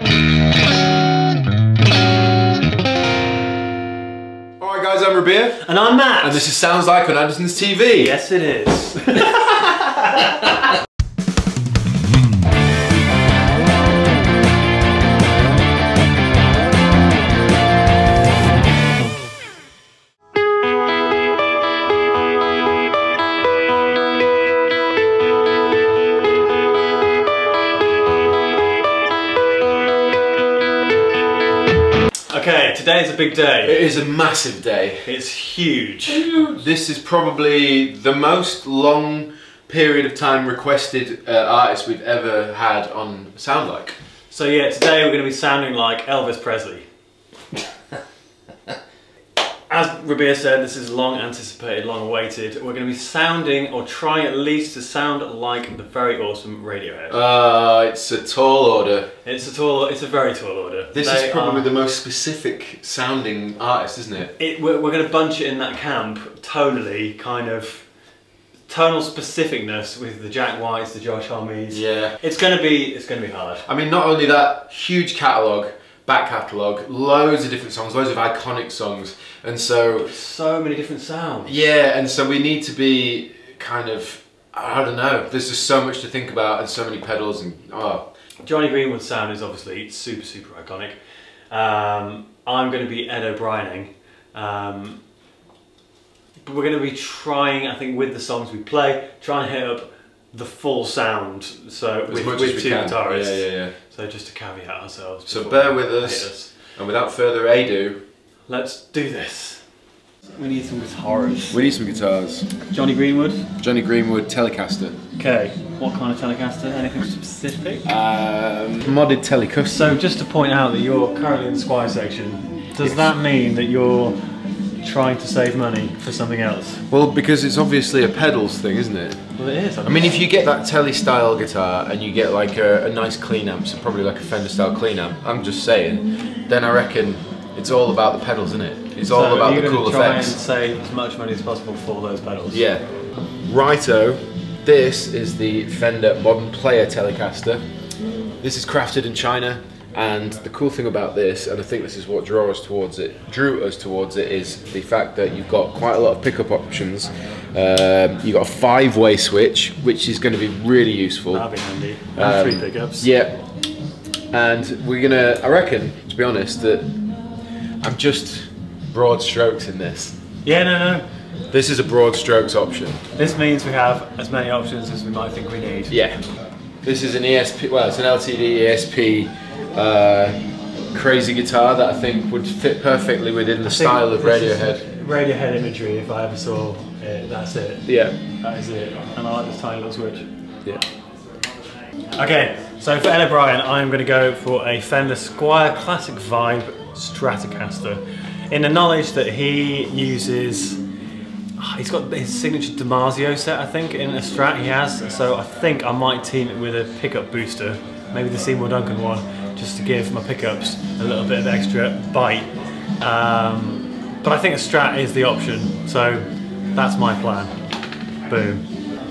Alright guys, I'm Rabea. And I'm Matt. And this is Sounds Like on Andertons TV. Yes, it is. okay, is a big day. It is a massive day. It's huge. This is probably the most long period of time requested uh, artist we've ever had on Sound Like. So yeah, today we're going to be sounding like Elvis Presley. As Rabea said, this is long anticipated, long awaited. We're going to be sounding, or trying at least to sound like the very awesome Radiohead. Uh, it's a tall order. it's a tall, it's a very tall order. This They is probably are- the most specific sounding artist, isn't it? It, we're, we're going to bunch it in that camp, tonally, kind of tonal specificness with the Jack Whites, the Josh Hommes. Yeah. It's going to be, it's going to be hard. I mean, not only that, huge catalogue, back catalogue, loads of different songs, loads of iconic songs. And so, So many different sounds. yeah, and so we need to be kind of, I don't know, there's just so much to think about and so many pedals and, oh. Jonny Greenwood's sound is obviously super, super iconic. Um, I'm going to be Ed O'Briening. Um, but we're going to be trying, I think, with the songs we play, trying to hit up the full sound. So As with, with two can. guitarists. Yeah, yeah, yeah. So just to caveat ourselves. So bear with hit us. And without further ado, Let's do this. We need some guitars. we need some guitars. Jonny Greenwood. Jonny Greenwood Telecaster. Okay. What kind of Telecaster? Anything specific? Um, modded Telecaster. So just to point out that you're currently in the Squier section, does that mean that you're trying to save money for something else? Well, because it's obviously a pedals thing, isn't it? Well, it is. I mean, if you get that Tele style guitar and you get like a, a nice clean amp, so probably like a Fender style clean amp, I'm just saying, then I reckon it's all about the pedals, isn't it? It's all so about you're the cool try effects. and save as much money as possible for those pedals. Yeah. Righto, this is the Fender Modern Player Telecaster. This is crafted in China, and the cool thing about this, and I think this is what drew us towards it, drew us towards it, is the fact that you've got quite a lot of pickup options. Um, you've got a five-way switch, which is going to be really useful. That'd be handy. And Um, three pickups. Yeah. And we're gonna, I reckon, to be honest, that I'm just broad strokes in this. Yeah, no, no. This is a broad strokes option. This means we have as many options as we might think we need. Yeah. This is an ESP, well, it's an LTD ESP uh, crazy guitar that I think would fit perfectly within the I style of Radiohead. Radiohead imagery, if I ever saw it, that's it. Yeah. That is it. And I like this tiny little switch. Yeah. Okay, so for Ed O'Brien, I'm going to go for a Fender Squier Classic Vibe Stratocaster. In the knowledge that he uses, he's got his signature DiMarzio set, I think, in a Strat he has. So I think I might team it with a pickup booster, maybe the Seymour Duncan one, just to give my pickups a little bit of extra bite. Um, but I think a Strat is the option, so that's my plan. Boom.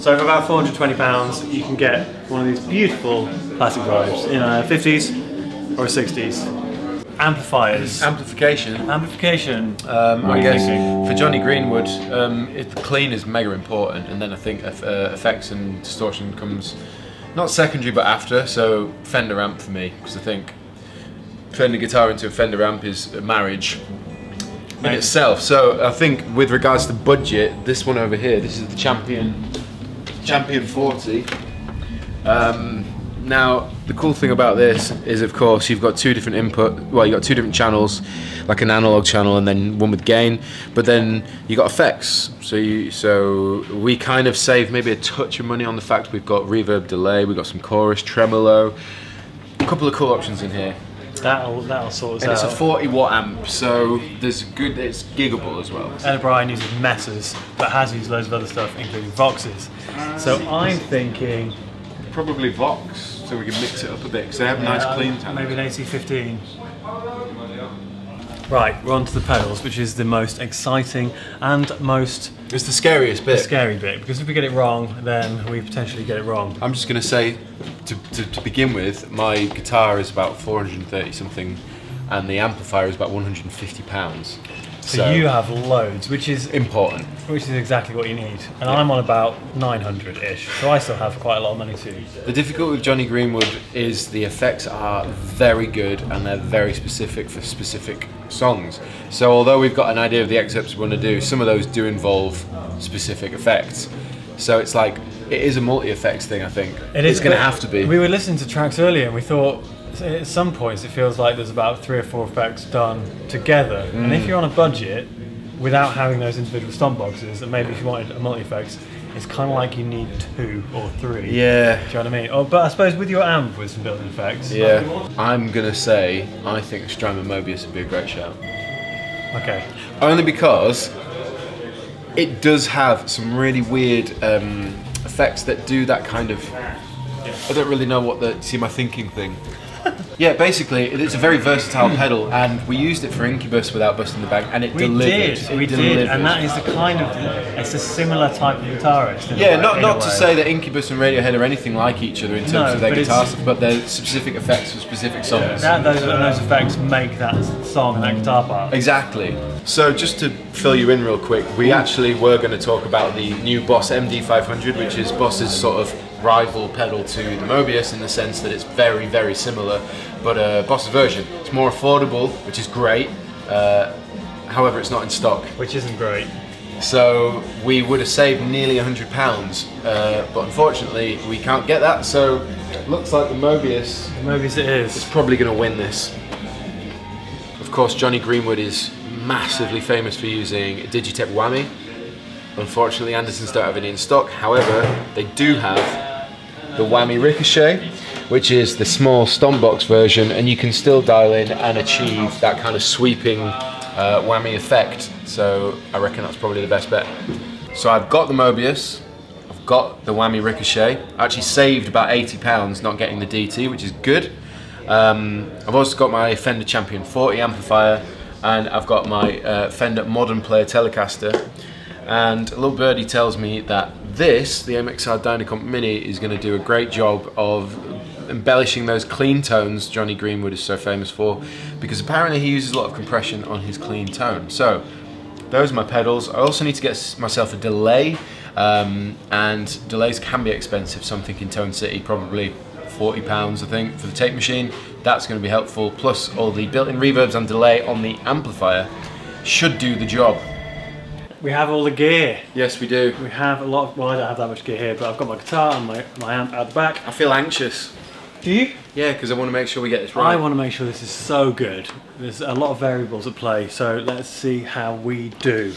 So for about £420 you can get one of these beautiful Classic Vibes in a 50s or a 60s. Amplifiers. Amplification. Amplification. Um, I guess thinking? for Jonny Greenwood, um, it, clean is mega important, and then I think uh, effects and distortion comes not secondary but after. So Fender amp for me, because I think Fender guitar into a Fender amp is a marriage in itself. So I think with regards to budget, this one over here, this is the Champion Champion 40. Um, now the cool thing about this is, of course, you've got two different input. Well, you've got two different channels, like an analog channel and then one with gain. But then you got effects. So you, so we kind of save maybe a touch of money on the fact we've got reverb, delay, we've got some chorus, tremolo, a couple of cool options in here. That'll, that'll sort us And it's a 40 watt amp, so there's good. It's giggable as well. Ed O'Brien uses Mesas, but has used loads of other stuff, including Voxes. So I'm thinking Probably Vox, so we can mix it up a bit because they have nice uh, clean tones. maybe an AC15. Right, we're on to the pedals, which is the most exciting and most It's the scariest bit. The scary bit because if we get it wrong, then we potentially get it wrong. I'm just going to say, to, to, to begin with, my guitar is about 430 something, and the amplifier is about 150 pounds. So, you have loads, which is important. which is exactly what you need. And I'm on about 900-ish, so I still have quite a lot of money too. The difficulty with Jonny Greenwood is the effects are very good and they're very specific for specific songs. So although we've got an idea of the excerpts we want to do, some of those do involve specific effects. So it's like it is a multi-effects thing. I think It is It's going to have to be. We were listening to tracks earlier, and we thought at some points it feels like there's about three or four effects done together. And Mm. if you're on a budget, without having those individual stomp boxes, and maybe if you wanted a multi effects, it's kind of like you need two or three. yeah. Do you know what I mean? Oh, but I suppose with your amp with some built-in effects. Yeah, I'm gonna say I think Strymon Mobius would be a great shout. Okay. Only because it does have some really weird um, effects that do that kind of. I don't really know what the see my thinking thing. Yeah, basically, it's a very versatile pedal, and we used it for Incubus without busting the bank, and it We delivered. did, It we did, delivered. and that is the kind of it's a similar type of guitarist. Yeah, way- not not to say that Incubus and Radiohead are anything like each other in terms No, of their but it's- guitar stuff, but they're specific effects for specific songs. that, those, those effects make that song and that guitar part. Exactly. So just to fill you in real quick, we actually were going to talk about the new Boss MD500, which is Boss's sort of rival pedal to the Mobius in the sense that it's very, very similar, but a Boss's version. It's more affordable, which is great. Uh, however, it's not in stock. Which isn't great. So we would have saved nearly £100, uh, but unfortunately we can't get that. So looks like the Mobius Maybe it is. probably going to win this. Of course, Jonny Greenwood is massively famous for using Digitech Whammy. Unfortunately, Andertons don't have any in stock. However, they do have the Whammy Ricochet, which is the small Stompbox version, and you can still dial in and achieve that kind of sweeping uh, whammy effect. So I reckon that's probably the best bet. So I've got the Mobius, I've got the Whammy Ricochet. I actually saved about 80 pounds not getting the DT, which is good. Um, I've also got my Fender Champion 40 amplifier, and I've got my uh, Fender Modern Player Telecaster. And a little birdie tells me that this, the MXR Dynacomp Mini, is going to do a great job of embellishing those clean tones Jonny Greenwood is so famous for, because apparently he uses a lot of compression on his clean tone. So those are my pedals. I also need to get myself a delay, um, and delays can be expensive. So I'm thinking Tone City probably 40 pounds, I think, for the tape machine. That's going to be helpful. Plus all the built-in reverbs and delay on the amplifier should do the job. We have all the gear. Yes, we do. We have a lot of, well I don't have that much gear here, but I've got my guitar and my, my amp at the back. I feel anxious. Do you? Yeah, because I want to make sure we get this right. I want to make sure this is so good. There's a lot of variables at play, so let's see how we do.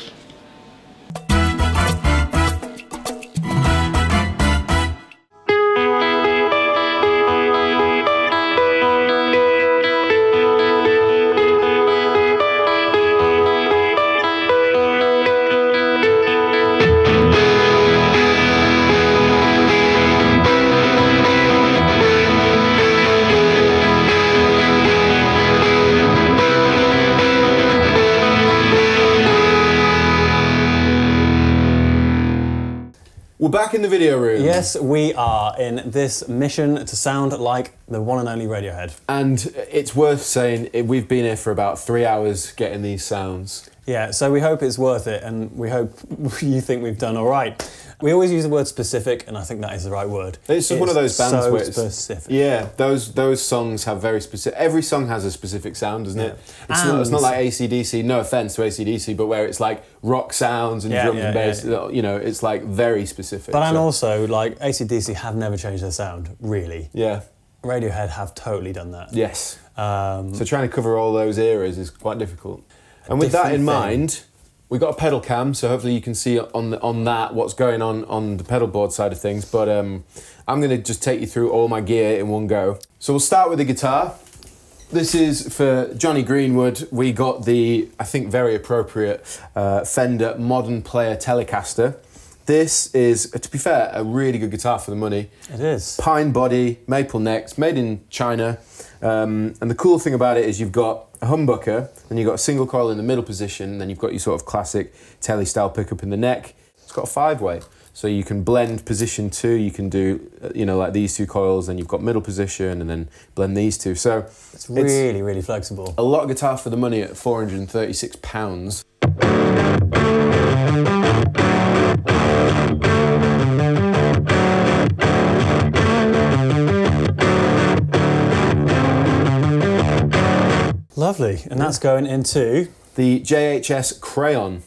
Back in the video room. Yes, we are in this mission to sound like the one and only Radiohead. And it's worth saying eh, we've been here for about three hours getting these sounds. Yeah, so we hope it's worth it and we hope you think we've done all right. We always use the word specific, and I think that is the right word. It's just one of those bands so where it's specific. Yeah, those those songs have very specific. Every song has a specific sound, doesn't it? It's not, it's not And- like ACDC. No offense to ACDC, but where it's like rock sounds and Yeah, drums yeah, and bass. yeah. You know, it's like very specific. But and so- also, like ACDC have never changed their sound, really. yeah, Radiohead have totally done that. yes. Um, So trying to cover all those eras is quite difficult. And with that in thing. mind, we got a pedal cam, so hopefully you can see on the, on that what's going on on the pedal board side of things. But um, I'm going to just take you through all my gear in one go. So we'll start with the guitar. This is for Jonny Greenwood. We got the, I think, very appropriate uh, Fender Modern Player Telecaster. This is, to be fair, a really good guitar for the money. it is. Pine body, maple necks, made in China. Um, and the cool thing about it is you've got a humbucker, then you've got a single coil in the middle position, then you've got your sort of classic telly style pickup in the neck. It's got a five way. So you can blend position two, you can do, uh, you know, like these two coils, then you've got middle position, and then blend these two. So It's really, really flexible. a lot of guitar for the money at 436 Lovely. And that's going into. the JHS Crayon,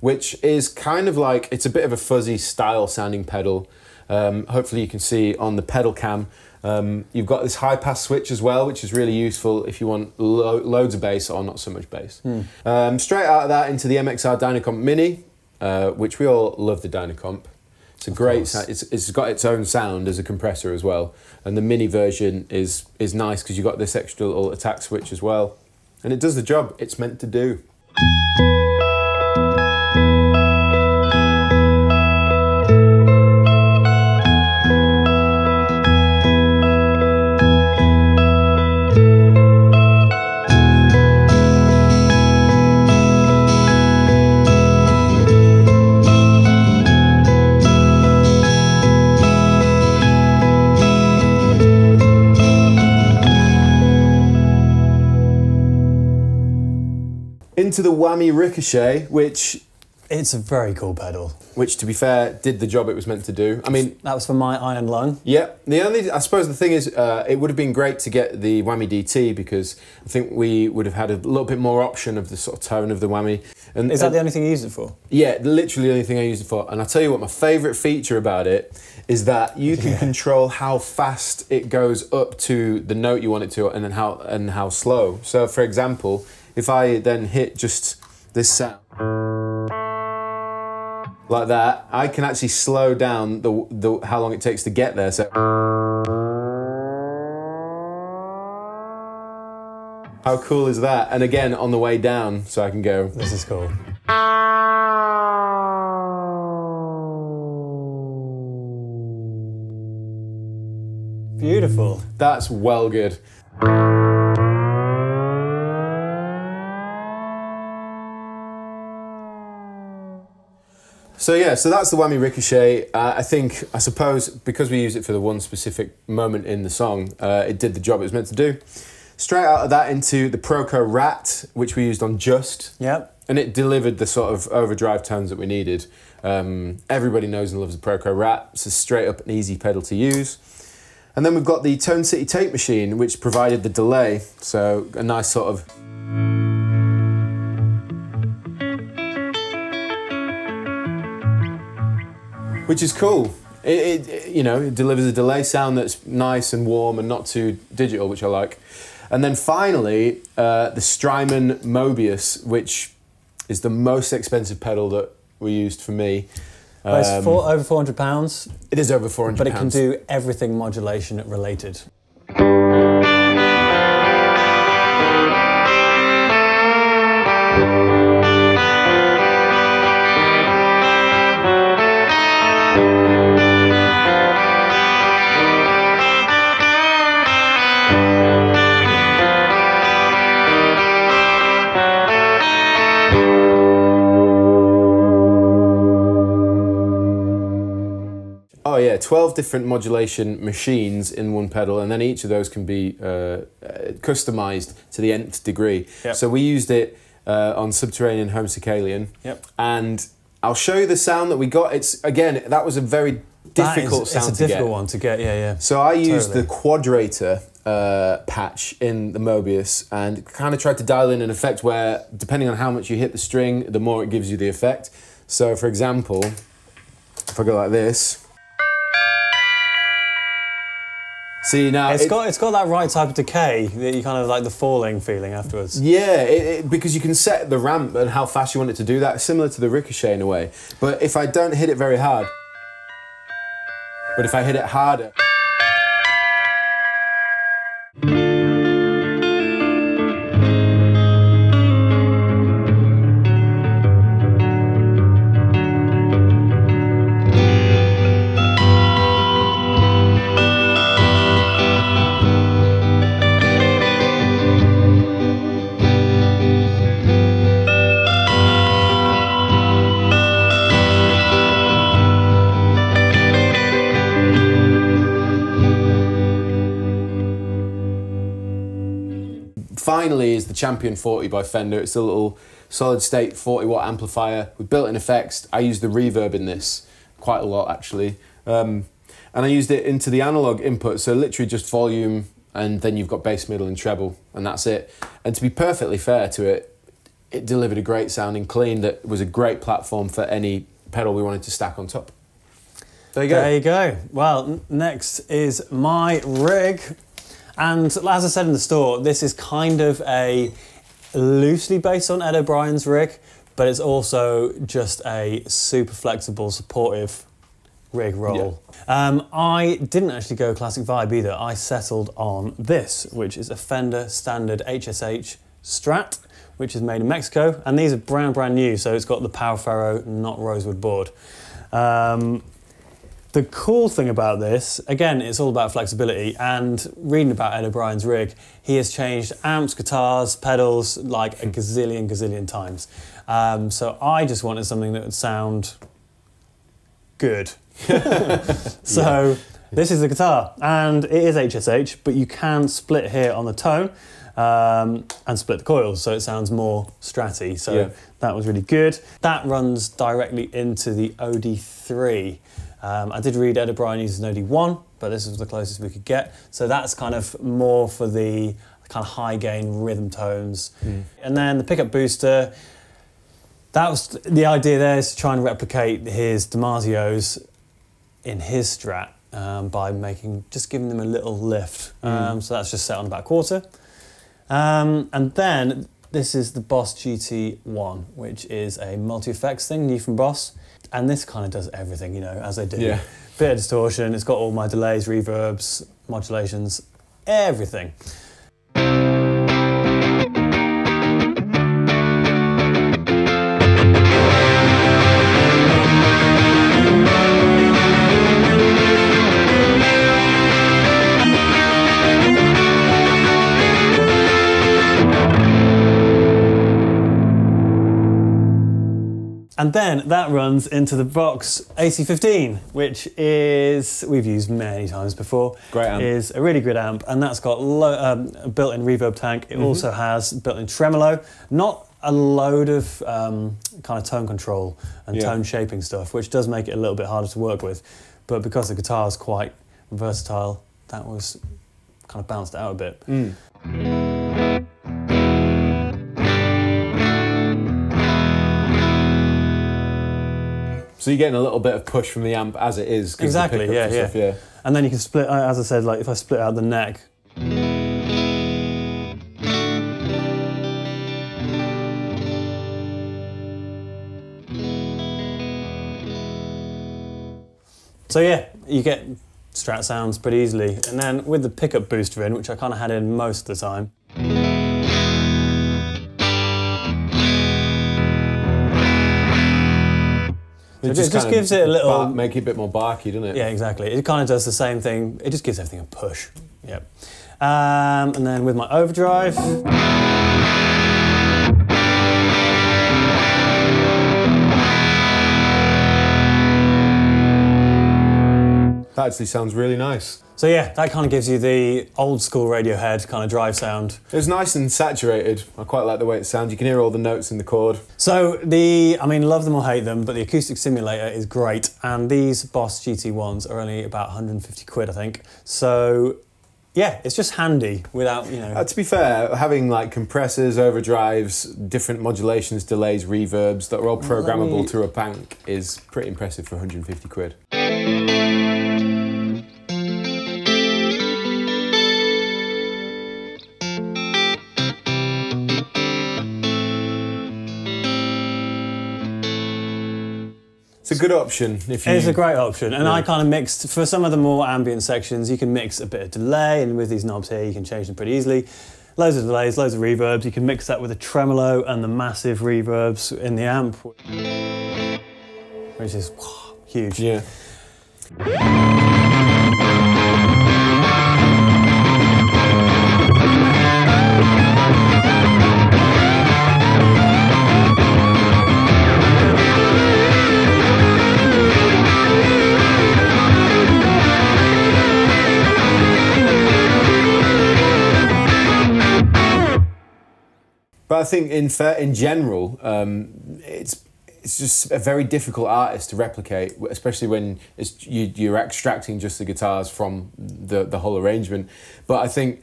which is kind of like it's a bit of a fuzzy style sounding pedal. Um, hopefully, you can see on the pedal cam. Um, you've got this high pass switch as well, which is really useful if you want lo- loads of bass or not so much bass. Um, straight out of that into the MXR Dynacomp Mini, uh, which we all love the Dynacomp. It's a great. Sa- it's, it's got its own sound as a compressor as well, and the mini version is is nice because you've got this extra little attack switch as well, and it does the job it's meant to do. Into the whammy ricochet, which It's a very cool pedal. which to be fair did the job it was meant to do. I mean, That was for my iron lung. yeah. The only I suppose the thing is, uh, it would have been great to get the whammy DT because I think we would have had a little bit more option of the sort of tone of the whammy. And Is that and- the only thing you used it for? Yeah, literally the only thing I use it for. And I'll tell you what, my favourite feature about it is that you can control how fast it goes up to the note you want it to and then how and how slow. So for example, if I then hit just this sound like that, I can actually slow down the, the how long it takes to get there. So how cool is that? And again on the way down, so I can go This is cool. Beautiful. That's well good. So yeah, so that's the whammy ricochet. Uh, I think, I suppose, because we use it for the one specific moment in the song, uh, it did the job it was meant to do. Straight out of that into the Proco Rat, which we used on Just, Yep. and it delivered the sort of overdrive tones that we needed. Um, everybody knows and loves the Proco Rat. It's a straight up and easy pedal to use. And then we've got the Tone City tape machine, which provided the delay. So a nice sort of. Which is cool. It, it- you know, it delivers a delay sound that's nice and warm and not too digital, which I like. And then finally, uh, the Strymon Mobius, which is the most expensive pedal that we used for me. Well, it's Um, four, over 400 pounds, It is over 400 but it can do everything modulation related. Oh yeah, twelve different modulation machines in one pedal, and then each of those can be uh, uh, customized to the nth degree. Yep. So we used it uh, on Subterranean Homesick Alien, Yep. and I'll show you the sound that we got. It's again that was a very difficult is, sound It's a to difficult get. one to get, yeah, yeah. So I used Totally. the Quadrature uh, patch in the Mobius and kind of tried to dial in an effect where, depending on how much you hit the string, the more it gives you the effect. So, for example, if I go like this. See now, It's it- got it's got that right type of decay that you kind of like the falling feeling afterwards. Yeah, it, it, because you can set the ramp and how fast you want it to do that, similar to the ricochet in a way. But if I don't hit it very hard, but if I hit it harder. Champion 40 by Fender. It's a little solid state 40 watt amplifier with built in effects. I use the reverb in this quite a lot actually. Um, and I used it into the analog input, so literally just volume and then you've got bass, middle, and treble, and that's it. And to be perfectly fair to it, it delivered a great sounding clean that was a great platform for any pedal we wanted to stack on top. There you go. There you go. Well, next is my rig. And as I said in the store, this is kind of a loosely based on Ed O'Brien's rig, but it's also just a super flexible, supportive rig roll. Um, I didn't actually go classic vibe either. I settled on this, which is a Fender standard HSH Strat, which is made in Mexico. And these are brand, brand new, so it's got the Pau Ferro, not rosewood board. Um, the cool thing about this, again, it's all about flexibility. And reading about Ed O'Brien's rig, he has changed amps, guitars, pedals like a gazillion, gazillion times. Um, so I just wanted something that would sound good. so this is the guitar, and it is HSH, but you can split here on the tone um, and split the coils, so it sounds more stratty. So Yeah. that was really good. That runs directly into the OD3. Um, I did read Ed O'Brien uses an OD1, but this was the closest we could get. So that's kind of more for the kind of high gain rhythm tones. And then the pickup booster, that was the idea there is to try and replicate his DiMarzio's in his Strat um, by making just giving them a little lift. Um, so that's just set on about a quarter. Um, and then this is the Boss GT1, which is a multi effects thing, new from Boss. And this kind of does everything, you know, as they do. Yeah. Bit of distortion, it's got all my delays, reverbs, modulations, everything. And then that runs into the Vox AC15, which is we've used many times before. Great amp. Is a really good amp, and that's got um, a built-in reverb tank. It also has built-in tremolo, not a load of um, kind of tone control and Yeah. tone shaping stuff, which does make it a little bit harder to work with. But because the guitar is quite versatile, that was kind of bounced out a bit. Mm. So you're getting a little bit of push from the amp as it is. Exactly, yeah, and yeah. stuff, yeah. And then you can split, uh, as I said, like if I split out the neck. So yeah, you get Strat sounds pretty easily. And then with the pickup booster in, which I kind of had in most of the time, It it just of gives it a little- bar- make it a bit more barky, doesn't it? Yeah, exactly. It kind of does the same thing. It just gives everything a push. Yep. Um, and then with my overdrive. That actually sounds really nice. So yeah, that kind of gives you the old school Radiohead kind of drive sound. It's nice and saturated. I quite like the way it sounds. You can hear all the notes in the chord. So the, I mean, love them or hate them, but the acoustic simulator is great. And these Boss GT1s are only about 150 quid, I think. So yeah, it's just handy without, you know. Uh, to be fair, having like compressors, overdrives, different modulations, delays, reverbs that are all programmable me- to a bank is pretty impressive for 150 quid. Good option if you. It's a great option, and I kind of mixed for some of the more ambient sections. You can mix a bit of delay, and with these knobs here, you can change them pretty easily. Loads of delays, loads of reverbs. You can mix that with a tremolo and the massive reverbs in the amp, which is huge. Yeah. I think in in general, um, it's it's just a very difficult artist to replicate, especially when it's, you, you're extracting just the guitars from the the whole arrangement. But I think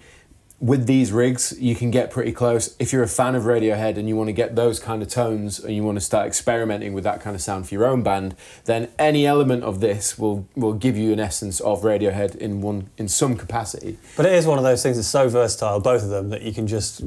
with these rigs, you can get pretty close. If you're a fan of Radiohead and you want to get those kind of tones and you want to start experimenting with that kind of sound for your own band, then any element of this will will give you an essence of Radiohead in one in some capacity. But it is one of those things that's so versatile, both of them, that you can just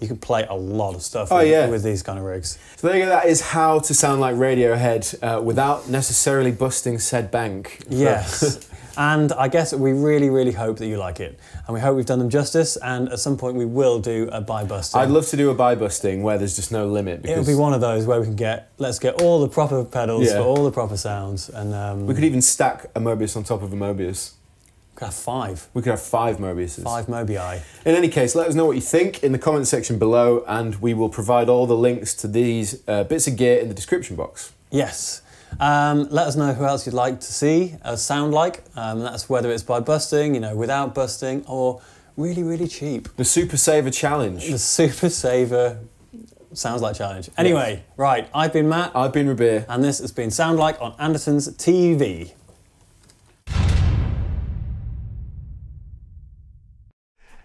you can play a lot of stuff Oh, with, yeah. with these kind of rigs. So there you go. That is how to sound like Radiohead uh, without necessarily busting said bank. Yes. and I guess we really, really hope that you like it. And we hope we've done them justice. And at some point, we will do a buy bust. I'd love to do a buy busting where there's just no limit It'll be one of those where we can get, let's get all the proper pedals Yeah. for all the proper sounds. And um, we could even stack a Mobius on top of a Mobius. Could have five. We could have five Mobiuses. Five Mobii. In any case, let us know what you think in the comment section below, and we will provide all the links to these uh, bits of gear in the description box. Yes. Um, let us know who else you'd like to see uh, sound like. Um, that's whether it's by busting, you know, without busting, or really, really cheap. The Super Saver Challenge. The Super Saver sounds like challenge. Anyway, right, I've been Matt, I've been Rabea. and this has been Sound Like on Andertons TV.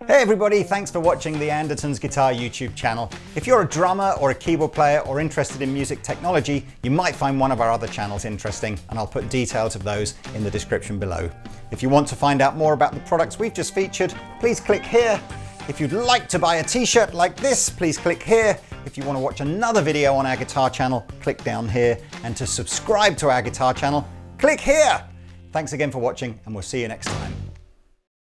Hey everybody, thanks for watching the Andertons Guitar YouTube channel. If you're a drummer or a keyboard player or interested in music technology, you might find one of our other channels interesting and I'll put details of those in the description below. If you want to find out more about the products we've just featured, please click here. If you'd like to buy a t-shirt like this, please click here. If you want to watch another video on our guitar channel, click down here. And to subscribe to our guitar channel, click here. Thanks again for watching and we'll see you next time.